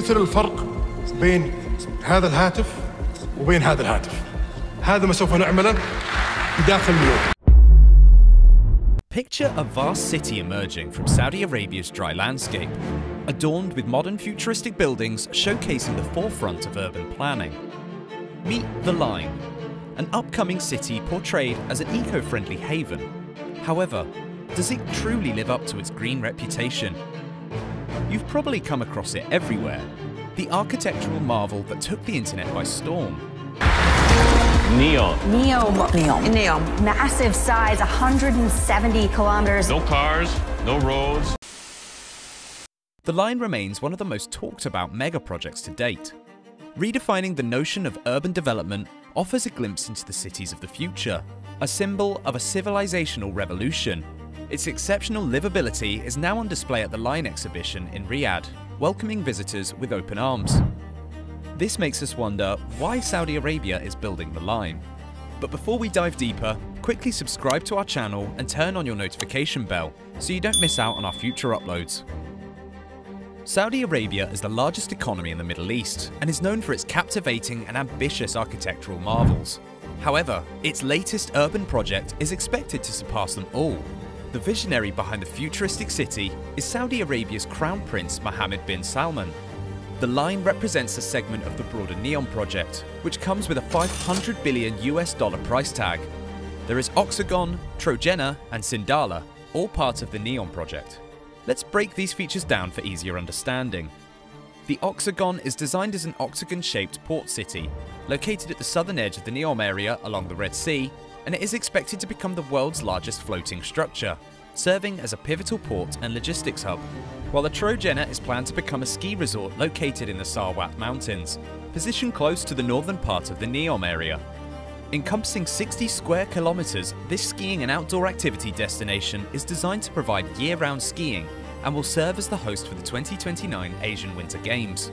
مثل الفرق بين هذا الهاتف وبين هذا الهاتف هذا ما سوف نعمله داخل نيويورك Picture a vast city emerging from Saudi Arabia's dry landscape, adorned with modern futuristic buildings showcasing the forefront of urban planning. Meet The Line, an upcoming city portrayed as an eco friendly haven. However, does it truly live up to its green reputation? You've probably come across it everywhere the architectural marvel that took the internet by storm. Neon. Neom. Neom. Neom. Massive size, 170 kilometers. No cars, no roads. The line remains one of the most talked about mega projects to date. Redefining the notion of urban development offers a glimpse into the cities of the future, a symbol of a civilizational revolution. Its exceptional livability is now on display at the Line exhibition in Riyadh, welcoming visitors with open arms. This makes us wonder why Saudi Arabia is building the line. But before we dive deeper, quickly subscribe to our channel and turn on your notification bell so you don't miss out on our future uploads. Saudi Arabia is the largest economy in the Middle East and is known for its captivating and ambitious architectural marvels. However, its latest urban project is expected to surpass them all. The visionary behind the futuristic city is Saudi Arabia's Crown Prince Mohammed bin Salman. The line represents a segment of the broader Neom project, which comes with a 500 billion US dollar price tag. There is Oxagon, Trojena, and Sindalah, all part of the Neom project. Let's break these features down for easier understanding. The Oxagon is designed as an octagon-shaped port city, located at the southern edge of the Neom area along the Red Sea, and it is expected to become the world's largest floating structure, serving as a pivotal port and logistics hub. While the Trojena is planned to become a ski resort located in the Sarwat Mountains, positioned close to the northern part of the Neom area. Encompassing 60 square kilometers, this skiing and outdoor activity destination is designed to provide year-round skiing and will serve as the host for the 2029 Asian Winter Games.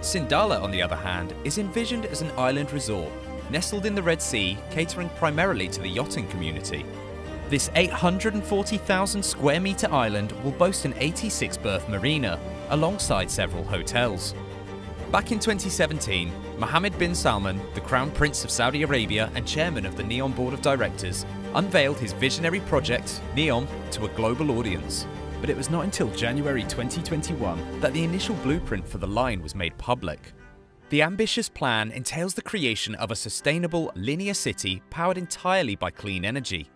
Sindalah, on the other hand, is envisioned as an island resort, nestled in the Red Sea, catering primarily to the yachting community. This 840,000 square metre island will boast an 86 berth marina, alongside several hotels. Back in 2017, Mohammed bin Salman, the Crown Prince of Saudi Arabia and chairman of the Neom Board of Directors, unveiled his visionary project, Neom, to a global audience. But it was not until January 2021 that the initial blueprint for the line was made public. The ambitious plan entails the creation of a sustainable, linear city powered entirely by clean energy.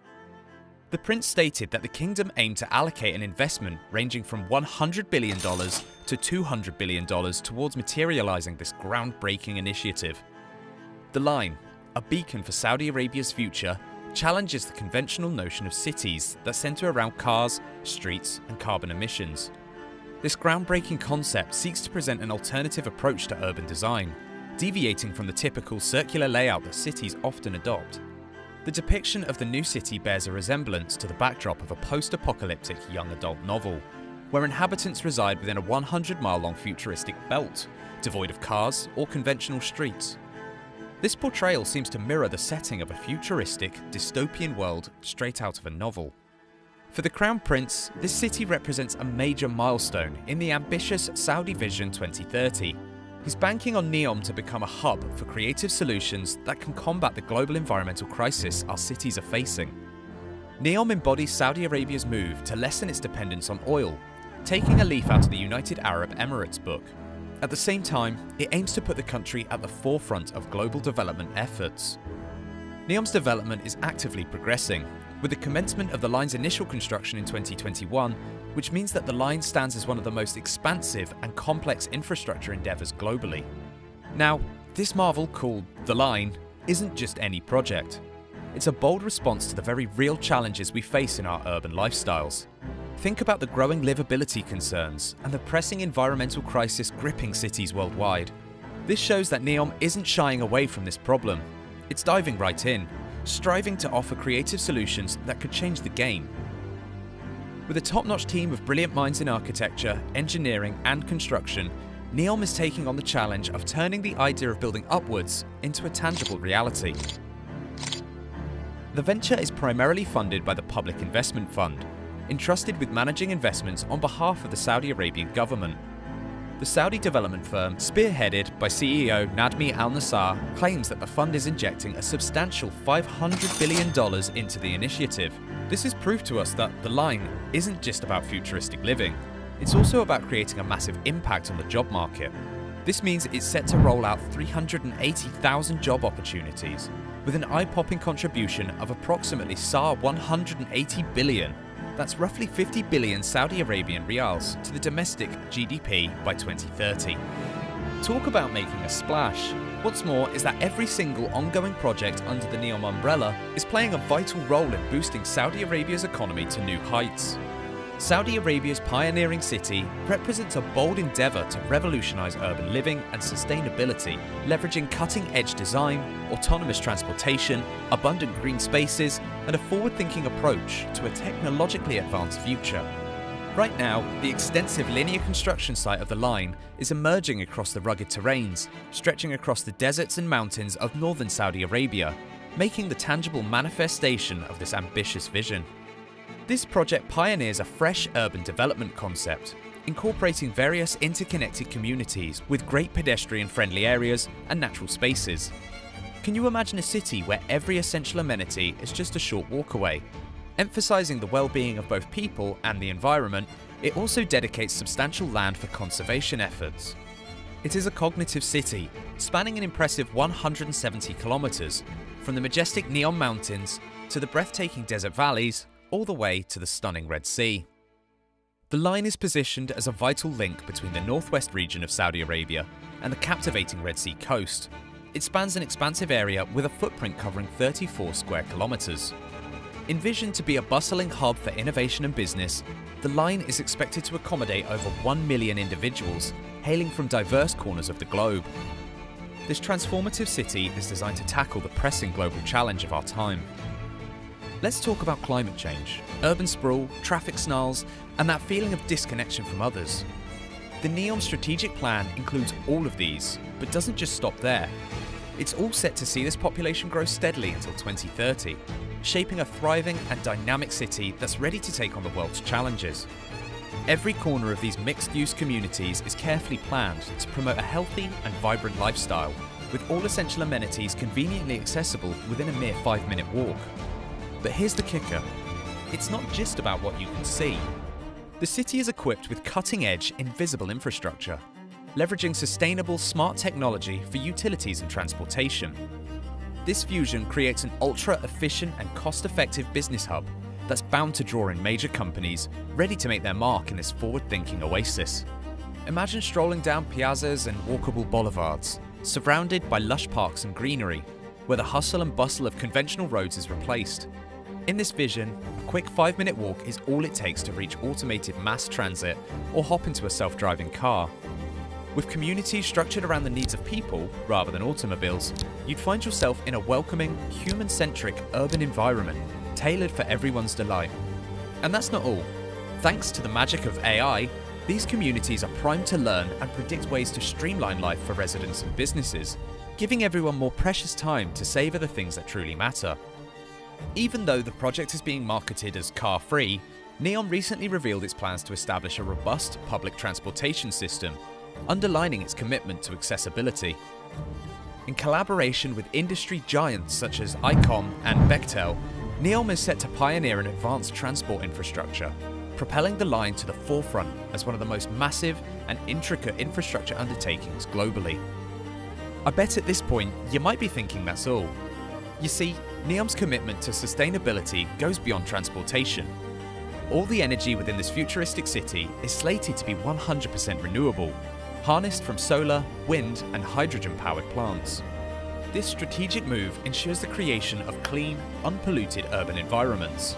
The prince stated that the kingdom aimed to allocate an investment ranging from $100 billion to $200 billion towards materializing this groundbreaking initiative. The line, a beacon for Saudi Arabia's future, challenges the conventional notion of cities that center around cars, streets, and carbon emissions. This groundbreaking concept seeks to present an alternative approach to urban design, deviating from the typical circular layout that cities often adopt. The depiction of the new city bears a resemblance to the backdrop of a post-apocalyptic young adult novel, where inhabitants reside within a 100-mile-long futuristic belt, devoid of cars or conventional streets. This portrayal seems to mirror the setting of a futuristic, dystopian world straight out of a novel. For the Crown Prince, this city represents a major milestone in the ambitious Saudi Vision 2030, He's banking on Neom to become a hub for creative solutions that can combat the global environmental crisis our cities are facing. Neom embodies Saudi Arabia's move to lessen its dependence on oil, taking a leaf out of the United Arab Emirates book. At the same time, it aims to put the country at the forefront of global development efforts. Neom's development is actively progressing, with the commencement of the line's initial construction in 2021 which means that the line stands as one of the most expansive and complex infrastructure endeavours globally. Now, this marvel called The Line isn't just any project. It's a bold response to the very real challenges we face in our urban lifestyles. Think about the growing livability concerns and the pressing environmental crisis gripping cities worldwide. This shows that Neom isn't shying away from this problem. It's diving right in, striving to offer creative solutions that could change the game with a top-notch team of brilliant minds in architecture, engineering and construction, Neom is taking on the challenge of turning the idea of building upwards into a tangible reality. The venture is primarily funded by the Public Investment Fund, entrusted with managing investments on behalf of the Saudi Arabian government. The Saudi development firm, spearheaded by CEO Nadhmi Al Nasr, claims that the fund is injecting a substantial $500 billion into the initiative. This is proof to us that the line isn't just about futuristic living, it's also about creating a massive impact on the job market. This means it's set to roll out 380,000 job opportunities, with an eye-popping contribution of approximately SAR 180 billion. That's roughly 50 billion Saudi Arabian riyals to the domestic GDP by 2030. Talk about making a splash. What's more is that every single ongoing project under the NEOM umbrella is playing a vital role in boosting Saudi Arabia's economy to new heights. Saudi Arabia's pioneering city represents a bold endeavour to revolutionise urban living and sustainability, leveraging cutting edge design, autonomous transportation, abundant green spaces, and a forward thinking approach to a technologically advanced future. Right now, the extensive linear construction site of the line is emerging across the rugged terrains, stretching across the deserts and mountains of northern Saudi Arabia, making the tangible manifestation of this ambitious vision. This project pioneers a fresh urban development concept, incorporating various interconnected communities with great pedestrian friendly areas and natural spaces. Can you imagine a city where every essential amenity is just a short walk away? Emphasizing the well-being of both people and the environment, it also dedicates substantial land for conservation efforts. It is a cognitive city, spanning an impressive 170 kilometers, from the majestic Neom Mountains to the breathtaking desert valleys all the way to the stunning Red Sea. The line is positioned as a vital link between the northwest region of Saudi Arabia and the captivating Red Sea coast. It spans an expansive area with a footprint covering 34 square kilometres. Envisioned to be a bustling hub for innovation and business, the line is expected to accommodate over 1 million individuals hailing from diverse corners of the globe. This transformative city is designed to tackle the pressing global challenge of our time Let's talk about climate change, urban sprawl, traffic snarls, and that feeling of disconnection from others. The NEOM strategic plan includes all of these, but doesn't just stop there. It's all set to see this population grow steadily until 2030, shaping a thriving and dynamic city that's ready to take on the world's challenges. Every corner of these mixed-use communities is carefully planned to promote a healthy and vibrant lifestyle, with all essential amenities conveniently accessible within a mere five-minute walk. But here's the kicker it's not just about what you can see. The city is equipped with cutting edge, invisible infrastructure, leveraging sustainable, smart technology for utilities and transportation. This fusion creates an ultra efficient and cost effective business hub that's bound to draw in major companies ready to make their mark in this forward thinking oasis. Imagine strolling down piazzas and walkable boulevards, surrounded by lush parks and greenery, where the hustle and bustle of conventional roads is replaced in this vision, a quick 5 minute walk is all it takes to reach automated mass transit or hop into a self driving car. With communities structured around the needs of people rather than automobiles, you'd find yourself in a welcoming, human centric urban environment tailored for everyone's delight. And that's not all. Thanks to the magic of AI, these communities are primed to learn and predict ways to streamline life for residents and businesses, giving everyone more precious time to savour the things that truly matter. Even though the project is being marketed as car-free, NEOM recently revealed its plans to establish a robust public transportation system, underlining its commitment to accessibility. In collaboration with industry giants such as AECOM and Bechtel, NEOM is set to pioneer an advanced transport infrastructure, propelling the line to the forefront as one of the most massive and intricate infrastructure undertakings globally. I bet at this point you might be thinking that's all. You see, NEOM's commitment to sustainability goes beyond transportation. All the energy within this futuristic city is slated to be 100% renewable, harnessed from solar, wind, and hydrogen powered plants. This strategic move ensures the creation of clean, unpolluted urban environments.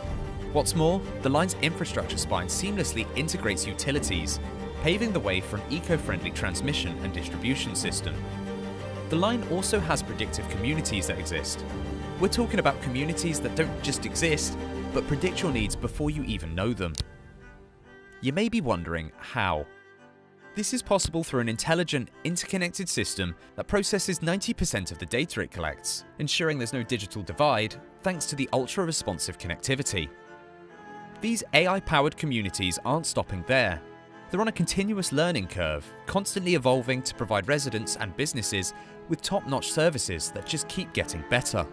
What's more, the line's infrastructure spine seamlessly integrates utilities, paving the way for an eco-friendly transmission and distribution system. The line also has predictive communities that exist, we're talking about communities that don't just exist, but predict your needs before you even know them. You may be wondering how. This is possible through an intelligent, interconnected system that processes 90% of the data it collects, ensuring there's no digital divide thanks to the ultra-responsive connectivity. These AI-powered communities aren't stopping there. They're on a continuous learning curve, constantly evolving to provide residents and businesses with top notch services that just keep getting better.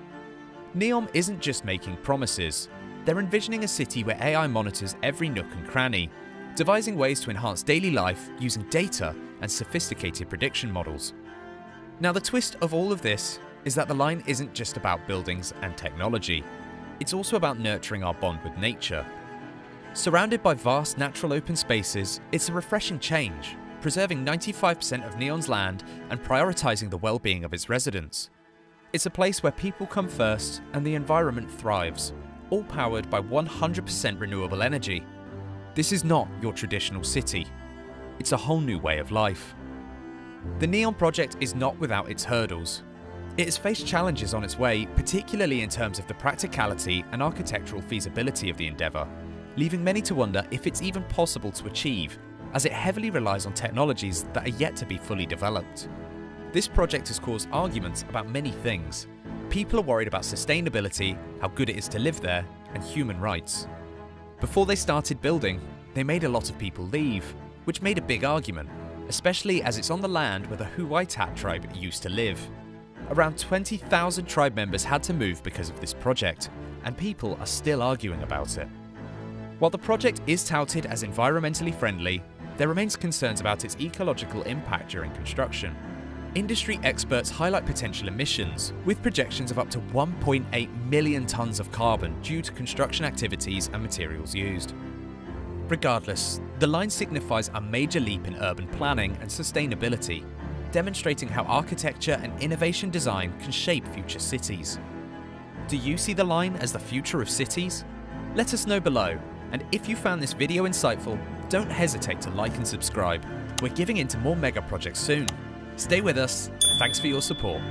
Neom isn't just making promises, they're envisioning a city where AI monitors every nook and cranny, devising ways to enhance daily life using data and sophisticated prediction models. Now, the twist of all of this is that the line isn't just about buildings and technology, it's also about nurturing our bond with nature. Surrounded by vast natural open spaces, it's a refreshing change, preserving 95% of Neom's land and prioritising the well-being of its residents. It's a place where people come first and the environment thrives, all powered by 100% renewable energy. This is not your traditional city. It's a whole new way of life. The NEOM project is not without its hurdles. It has faced challenges on its way, particularly in terms of the practicality and architectural feasibility of the endeavour, leaving many to wonder if it's even possible to achieve, as it heavily relies on technologies that are yet to be fully developed. This project has caused arguments about many things. People are worried about sustainability, how good it is to live there, and human rights. Before they started building, they made a lot of people leave, which made a big argument, especially as it's on the land where the Howeitat tribe used to live. Around 20,000 tribe members had to move because of this project, and people are still arguing about it. While the project is touted as environmentally friendly, there remains concerns about its ecological impact during construction. Industry experts highlight potential emissions, with projections of up to 1.8 million tonnes of carbon due to construction activities and materials used. Regardless, the line signifies a major leap in urban planning and sustainability, demonstrating how architecture and innovation design can shape future cities. Do you see the line as the future of cities? Let us know below, and if you found this video insightful, don't hesitate to like and subscribe. We're giving into more mega projects soon. Stay with us, thanks for your support.